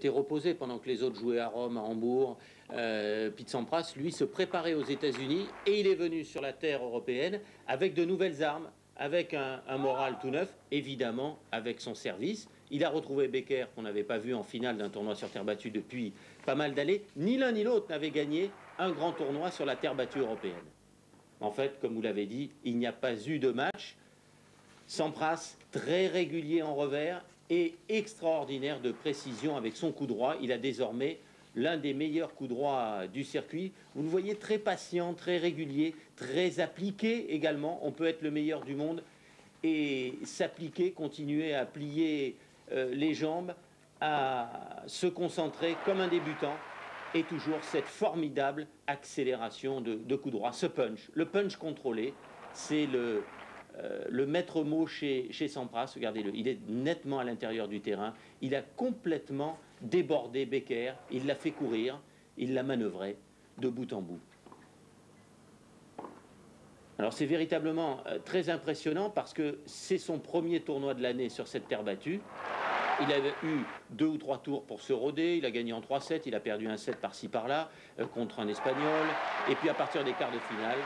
était reposé pendant que les autres jouaient à Rome, à Hambourg. Euh, Pete Sampras, lui, se préparait aux États-Unis et il est venu sur la terre européenne avec de nouvelles armes, avec un, un moral tout neuf, évidemment avec son service. Il a retrouvé Becker qu'on n'avait pas vu en finale d'un tournoi sur terre battue depuis pas mal d'années. Ni l'un ni l'autre n'avait gagné un grand tournoi sur la terre battue européenne. En fait, comme vous l'avez dit, il n'y a pas eu de match. Sampras, très régulier en revers et extraordinaire de précision avec son coup droit. Il a désormais l'un des meilleurs coups droits du circuit. Vous le voyez très patient, très régulier, très appliqué également. On peut être le meilleur du monde et s'appliquer, continuer à plier euh, les jambes, à se concentrer comme un débutant et toujours cette formidable accélération de, de coup droit, ce punch. Le punch contrôlé, c'est le, euh, le maître mot chez, chez Sampras, regardez-le, il est nettement à l'intérieur du terrain, il a complètement débordé Becker, il l'a fait courir, il l'a manœuvré de bout en bout. Alors c'est véritablement euh, très impressionnant parce que c'est son premier tournoi de l'année sur cette terre battue. Il avait eu deux ou trois tours pour se roder, il a gagné en 3-7, il a perdu un 7 par-ci par-là euh, contre un Espagnol. Et puis à partir des quarts de finale,